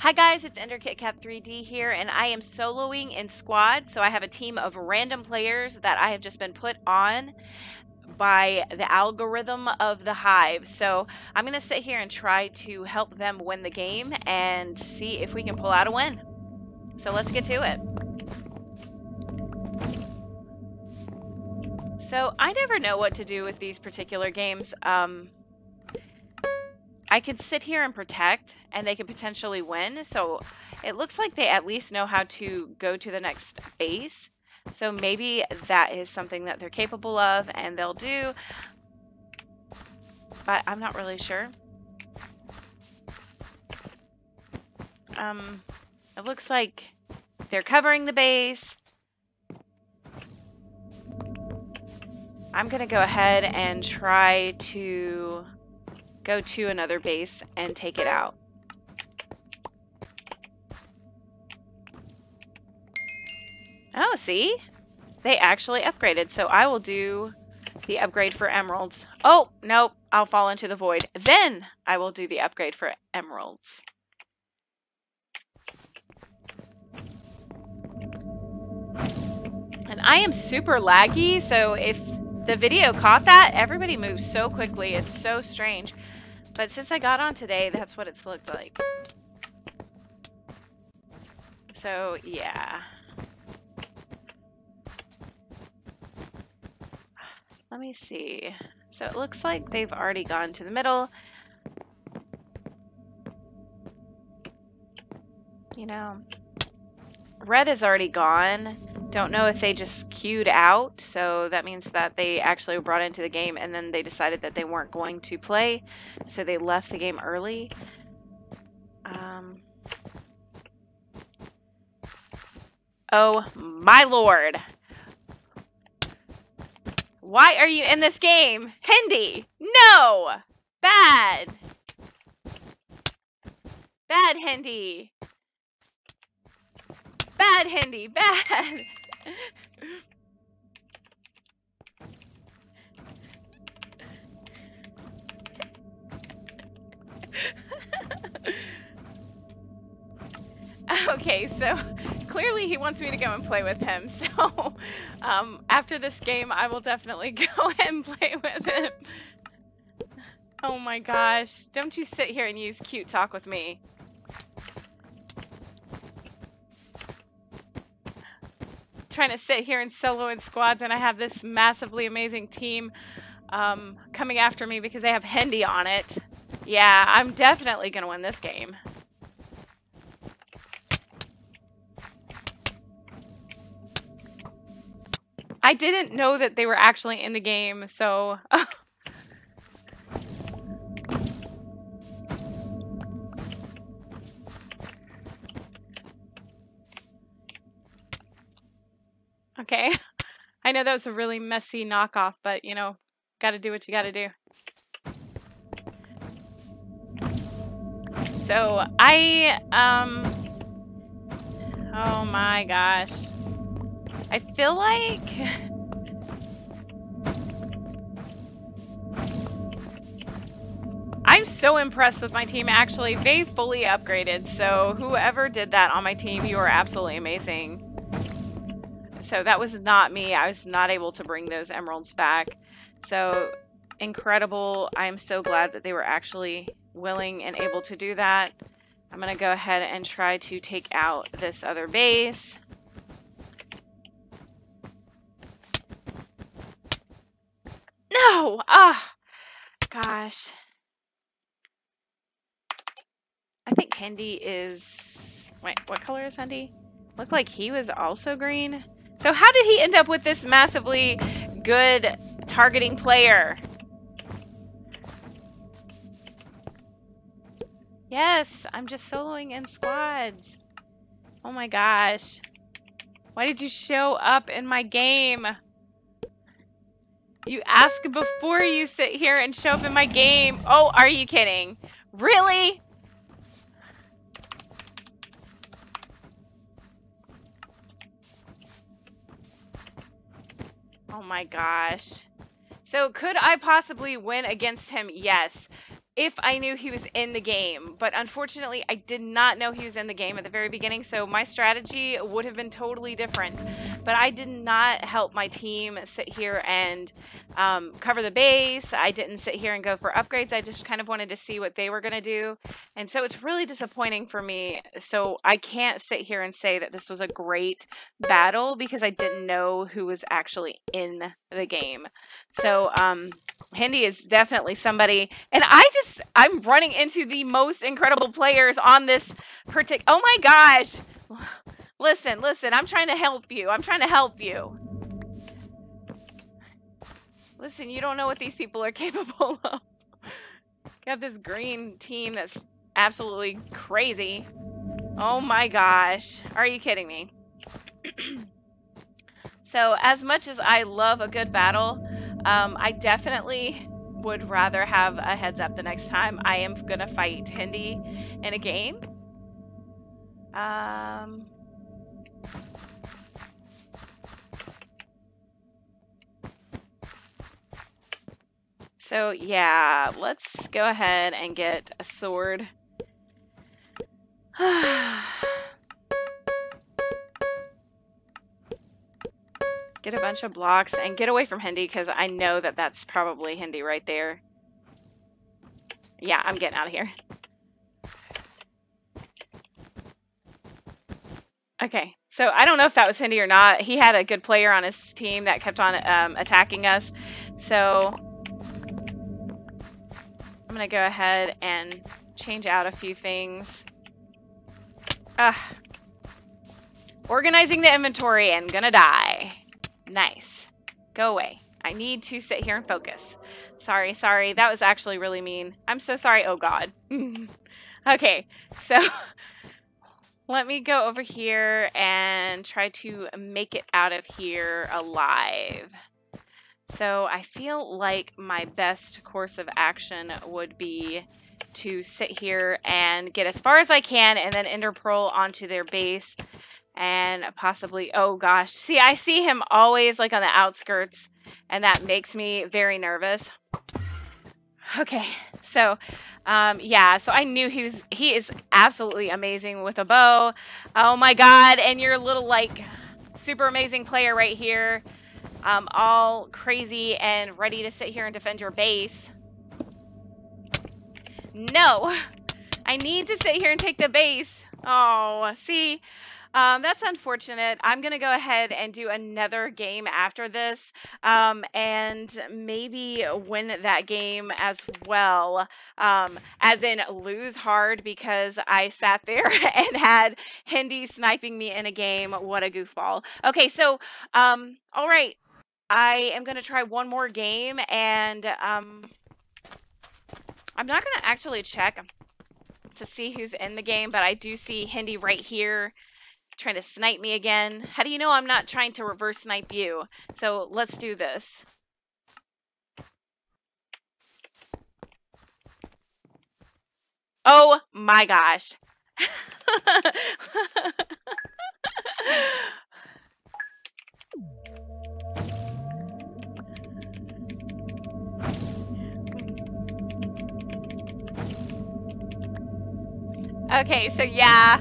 Hi guys, it's EnderKitKat3D here, and I am soloing in squad. So I have a team of random players that I have just been put on by the algorithm of the Hive. So I'm going to sit here and try to help them win the game and see if we can pull out a win. So let's get to it. So I never know what to do with these particular games. Um, I could sit here and protect, and they could potentially win. So it looks like they at least know how to go to the next base. So maybe that is something that they're capable of, and they'll do. But I'm not really sure. Um, it looks like they're covering the base. I'm going to go ahead and try to go to another base and take it out. Oh, see? They actually upgraded, so I will do the upgrade for emeralds. Oh, nope, I'll fall into the void. Then I will do the upgrade for emeralds. And I am super laggy, so if the video caught that. Everybody moves so quickly. It's so strange. But since I got on today, that's what it's looked like. So, yeah. Let me see. So it looks like they've already gone to the middle. You know, red is already gone. Don't know if they just queued out, so that means that they actually were brought into the game and then they decided that they weren't going to play, so they left the game early. Um, oh my lord. Why are you in this game? Hindie! No! Bad! Bad Hindie! Bad Hindie! Bad! okay, so clearly he wants me to go and play with him. So um, after this game, I will definitely go and play with him. Oh my gosh. Don't you sit here and use cute talk with me. Trying to sit here and solo in squads and I have this massively amazing team um, coming after me because they have Hindie on it. Yeah, I'm definitely going to win this game. I didn't know that they were actually in the game, so... I know that was a really messy knockoff, but you know, gotta do what you gotta do. So I, um, oh my gosh. I feel like I'm so impressed with my team actually. They fully upgraded. So whoever did that on my team, you are absolutely amazing. So that was not me. I was not able to bring those emeralds back. So incredible. I'm so glad that they were actually willing and able to do that. I'm going to go ahead and try to take out this other base. No! Ah! Gosh. I think Hindie is... Wait, what color is Hindie? Looked like he was also green. So how did he end up with this massively good targeting player? Yes, I'm just soloing in squads. Oh my gosh. Why did you show up in my game? You ask before you sit here and show up in my game. Oh, are you kidding? Really? Oh my gosh. So could I possibly win against him? Yes. if I knew he was in the game. But unfortunately, I did not know he was in the game at the very beginning, so my strategy would have been totally different. But I did not help my team sit here and um, cover the base. I didn't sit here and go for upgrades. I just kind of wanted to see what they were going to do. And so it's really disappointing for me. So I can't sit here and say that this was a great battle because I didn't know who was actually in the game. So, um, Hindi is definitely somebody, and I just I'm running into the most incredible players on this particular. Oh my gosh! Listen, listen. I'm trying to help you. I'm trying to help you. Listen, you don't know what these people are capable of. You have this green team that's absolutely crazy. Oh my gosh. Are you kidding me? so, as much as I love a good battle, um, I definitely would rather have a heads up the next time I am going to fight Hindie in a game. Um, so yeah, let's go ahead and get a sword. Get a bunch of blocks and get away from Hindie because I know that that's probably Hindie right there. Yeah, I'm getting out of here. Okay, so I don't know if that was Hindie or not. He had a good player on his team that kept on um, attacking us. So I'm going to go ahead and change out a few things. Uh, organizing the inventory and gonna die. Nice. Go away. I need to sit here and focus. Sorry, sorry. That was actually really mean. I'm so sorry. Oh, God. okay, so let me go over here and try to make it out of here alive. So I feel like my best course of action would be to sit here and get as far as I can and then ender pearl onto their base and possibly oh gosh see i see him always like on the outskirts and that makes me very nervous. Okay so um, yeah so i knew he was he is absolutely amazing with a bow. Oh my god and your little like super amazing player right here um, all crazy and ready to sit here and defend your base no i need to sit here and take the base oh see um, that's unfortunate. I'm going to go ahead and do another game after this um, and maybe win that game as well, um, as in lose hard because I sat there and had Hindie sniping me in a game. What a goofball. Okay, so, um, all right. I am going to try one more game and um, I'm not going to actually check to see who's in the game, but I do see Hindie right here trying to snipe me again. How do you know I'm not trying to reverse snipe you? So let's do this. Oh my gosh. Okay, so yeah,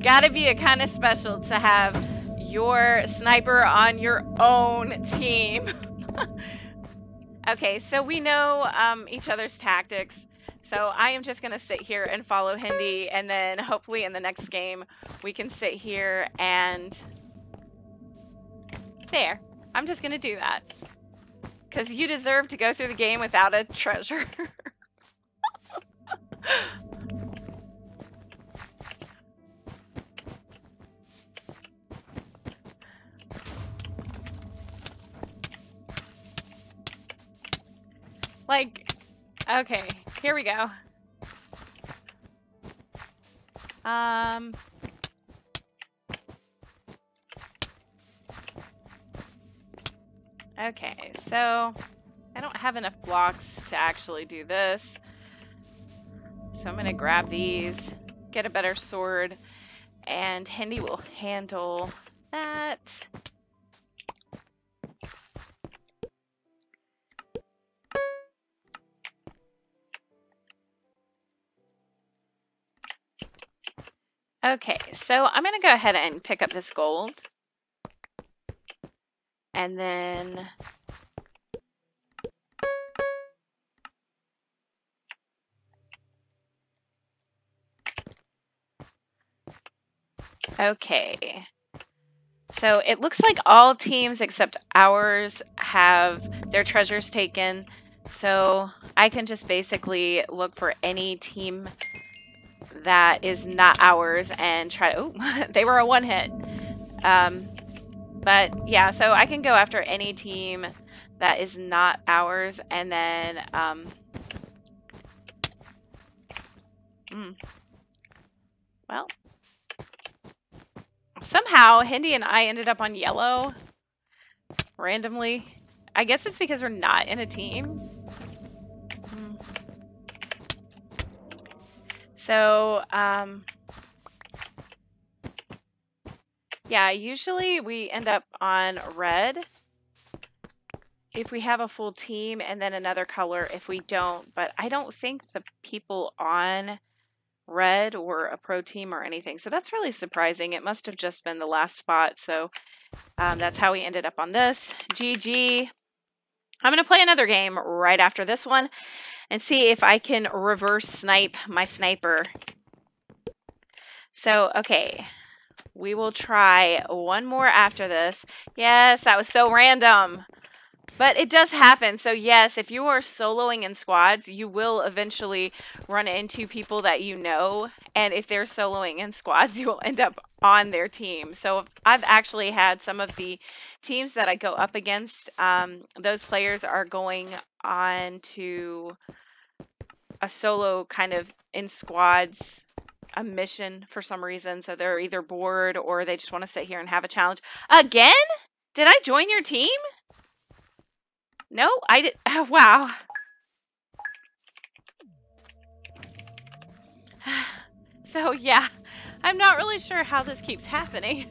Gotta be a kind of special to have your sniper on your own team. okay, so we know um, each other's tactics. So I am just going to sit here and follow Hindie, and then hopefully in the next game we can sit here and... There. I'm just going to do that. Because you deserve to go through the game without a treasure. Like, okay, here we go. Um... Okay, so I don't have enough blocks to actually do this. So I'm going to grab these, get a better sword, and Hindie will handle that. Okay, so I'm going to go ahead and pick up this gold. And then... Okay. So it looks like all teams except ours have their treasures taken. So I can just basically look for any team that is not ours and try to, oh, they were a one hit. Um, but yeah, so I can go after any team that is not ours and then, um, mm, well, somehow Hindie and I ended up on yellow randomly. I guess it's because we're not in a team. So, um, yeah, usually we end up on red if we have a full team and then another color if we don't. But I don't think the people on red were a pro team or anything. So that's really surprising. It must have just been the last spot. So um, that's how we ended up on this. GG. I'm going to play another game right after this one and see if I can reverse snipe my sniper. So, okay. We will try one more after this. Yes, that was so random. But it does happen. So yes, if you are soloing in squads, you will eventually run into people that you know. And if they're soloing in squads, you will end up on their team. So I've actually had some of the teams that I go up against, um, those players are going on to a solo kind of in squads a mission for some reason. So they're either bored or they just want to sit here and have a challenge. Again? Did I join your team? No, I did. Oh, wow. So yeah, I'm not really sure how this keeps happening.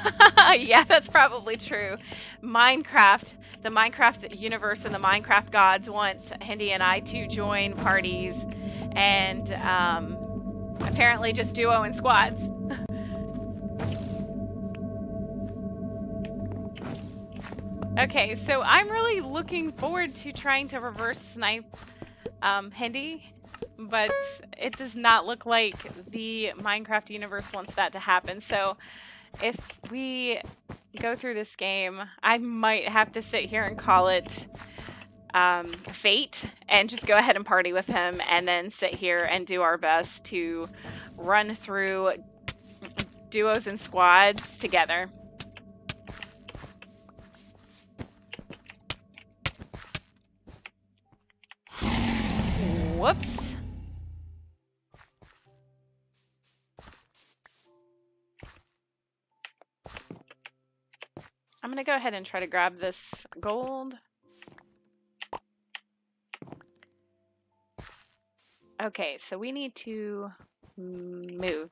yeah, that's probably true. Minecraft, the Minecraft universe and the Minecraft gods want Hindie and I to join parties and um, apparently just duo and squads. okay, so I'm really looking forward to trying to reverse snipe um, Hindie, but it does not look like the Minecraft universe wants that to happen. So if we go through this game, I might have to sit here and call it um, fate and just go ahead and party with him and then sit here and do our best to run through duos and squads together. Whoops. I'm going to go ahead and try to grab this gold. Okay, so we need to move.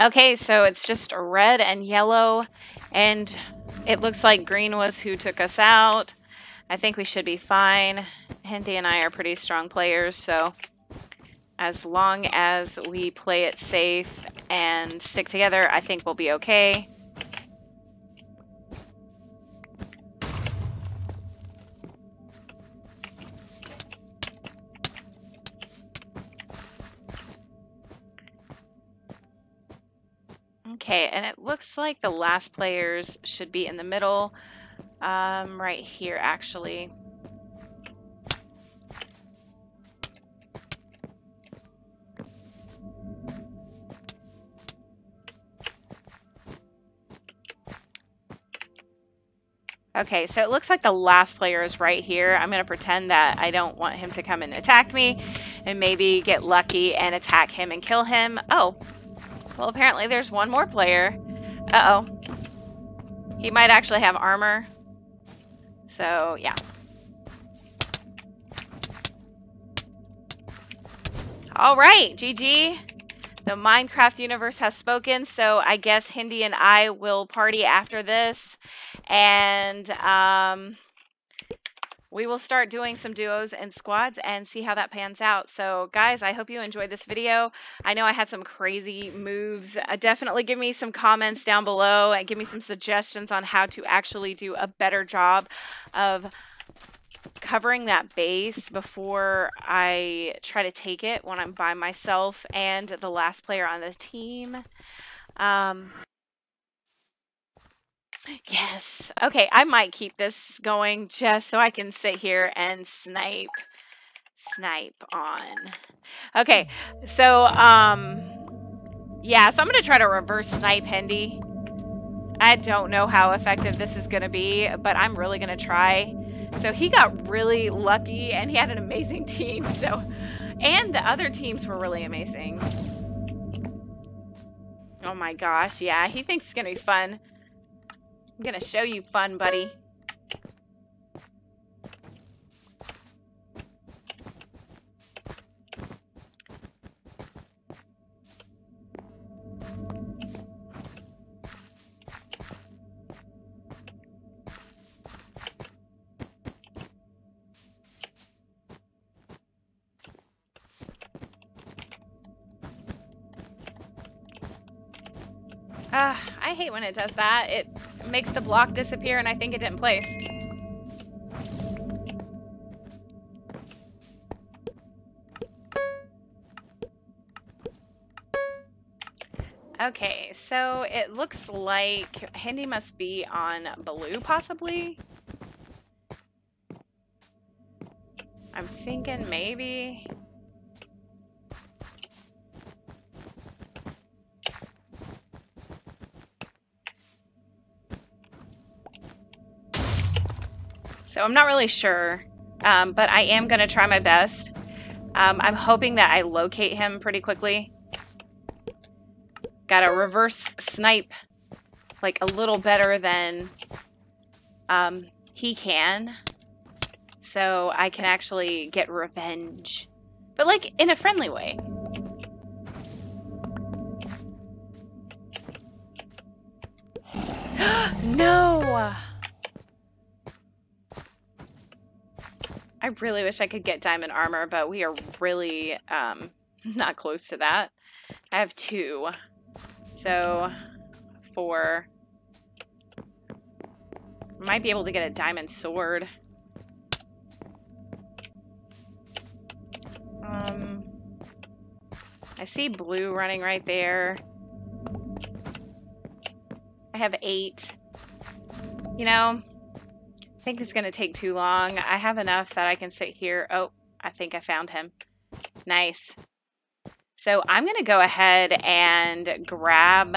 Okay, so it's just red and yellow, and it looks like green was who took us out. I think we should be fine. Hindie and I are pretty strong players, so as long as we play it safe and stick together, I think we'll be okay. Okay, and it looks like the last players should be in the middle, um, right here actually. Okay, so it looks like the last player is right here. I'm going to pretend that I don't want him to come and attack me and maybe get lucky and attack him and kill him. Oh, well, apparently there's one more player. Uh-oh. He might actually have armor. So, yeah. All right, GG. The Minecraft universe has spoken, so I guess Hindie and I will party after this. And um, we will start doing some duos and squads and see how that pans out. So guys, I hope you enjoyed this video. I know I had some crazy moves. Uh, definitely give me some comments down below and give me some suggestions on how to actually do a better job of covering that base before I try to take it when I'm by myself and the last player on the team. Um, Yes. Okay, I might keep this going just so I can sit here and snipe snipe on. Okay. So um yeah, so I'm going to try to reverse snipe Hindie. I don't know how effective this is going to be, but I'm really going to try. So he got really lucky and he had an amazing team. So and the other teams were really amazing. Oh my gosh, yeah, he thinks it's going to be fun. I'm gonna show you fun, buddy. I hate when it does that. It makes the block disappear and I think it didn't place. Okay, so it looks like Hindie must be on blue, possibly? I'm thinking maybe... So I'm not really sure, um, but I am going to try my best. Um, I'm hoping that I locate him pretty quickly. Got a reverse snipe like a little better than um, he can. So I can actually get revenge. But like in a friendly way. no! I really wish I could get diamond armor, but we are really um, not close to that. I have two. So, four. Might be able to get a diamond sword. Um, I see blue running right there. I have eight. You know, think it's going to take too long. I have enough that I can sit here. Oh, I think I found him. Nice. So I'm going to go ahead and grab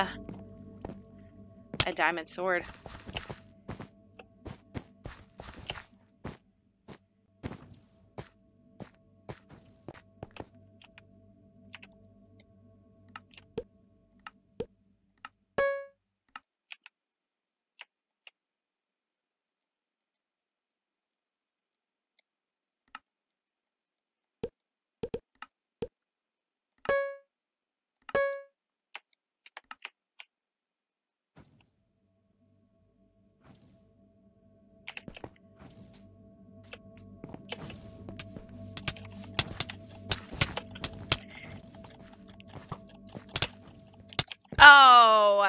a diamond sword.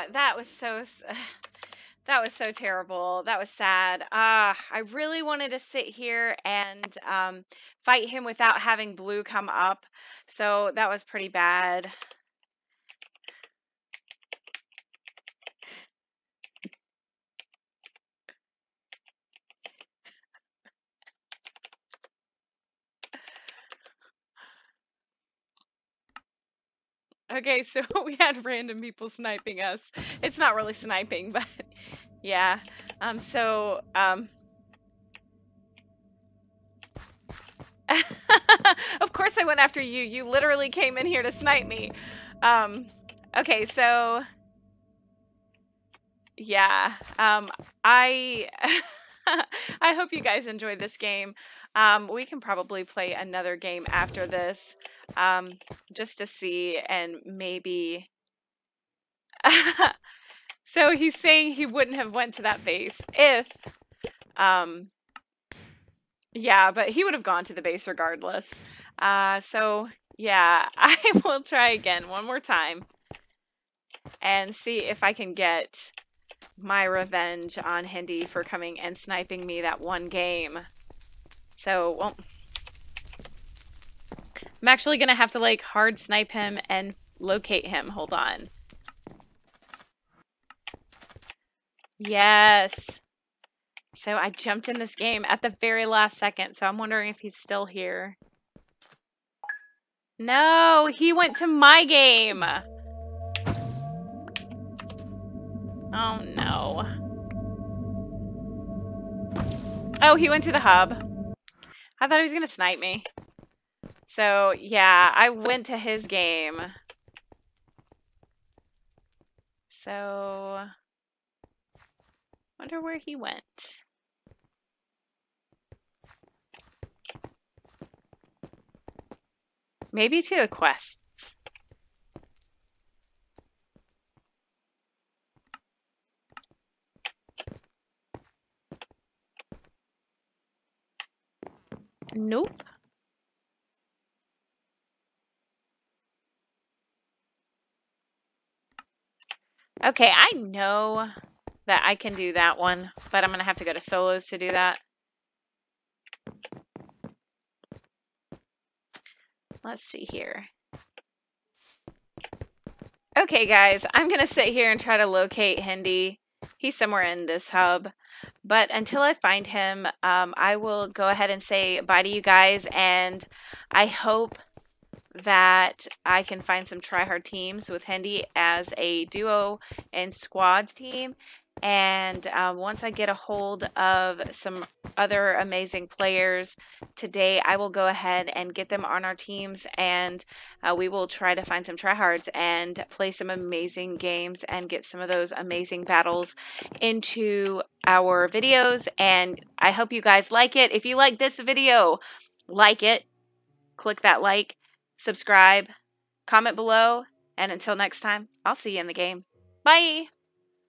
Oh, that was so that was so terrible. That was sad. Ah, I really wanted to sit here and um, fight him without having blue come up. So that was pretty bad. Okay, so we had random people sniping us. It's not really sniping, but yeah. Um, so, um, of course I went after you. You literally came in here to snipe me. Um, okay, so, yeah. Um, I, I hope you guys enjoyed this game. Um, we can probably play another game after this um, just to see and maybe. so he's saying he wouldn't have went to that base if. Um, yeah, but he would have gone to the base regardless. Uh, so yeah, I will try again one more time and see if I can get my revenge on Hindie for coming and sniping me that one game. So, well, I'm actually going to have to like hard snipe him and locate him. Hold on. Yes. So I jumped in this game at the very last second, so I'm wondering if he's still here. No, he went to my game. Oh no. Oh, he went to the hub. I thought he was going to snipe me. So, yeah, I went to his game. So, wonder where he went. Maybe to the quest. Nope. Okay, I know that I can do that one, but I'm going to have to go to solos to do that. Let's see here. Okay, guys, I'm going to sit here and try to locate Hindie. He's somewhere in this hub. But until I find him, um, I will go ahead and say bye to you guys. And I hope that I can find some tryhard teams with Hindie as a duo and squads team. And um, once I get a hold of some other amazing players today, I will go ahead and get them on our teams and uh, we will try to find some tryhards and play some amazing games and get some of those amazing battles into our videos. And I hope you guys like it. If you like this video, like it, click that like, subscribe, comment below, and until next time, I'll see you in the game. Bye!